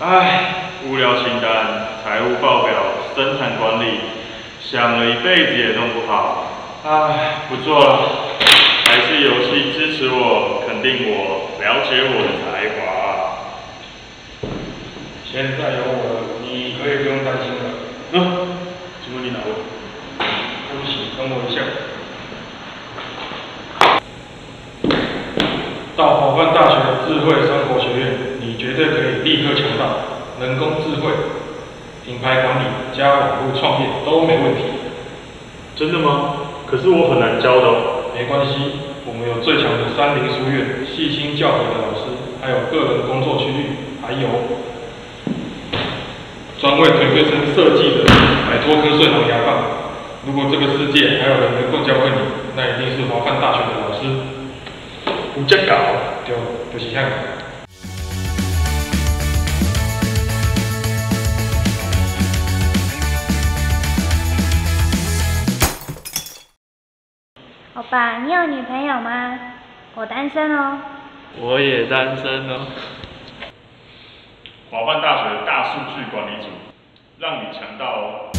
唉，无聊清单、财务报表、生产管理，想了一辈子也弄不好。唉，不做了，还是游戏支持我、肯定我、了解我的才华。现在有我了，你可以不用担心了。嗯，请问你哪位？对不起，等我一下。到华范大学的智慧生活学院，你绝对可以立刻强大，人工智慧、品牌管理加网络创业都没问题。真的吗？可是我很难教的哦。没关系，我们有最强的三菱书院，细心教导的老师，还有个人工作区域，还有专为腿背生设计的摆脱瞌睡狼牙棒。如果这个世界还有人能够教会你，那一定是华范大学的。有这搞？对，就是遐。欧巴，你有女朋友吗？我单身哦。我也单身哦。华范大学大数据管理组，让你强到哦。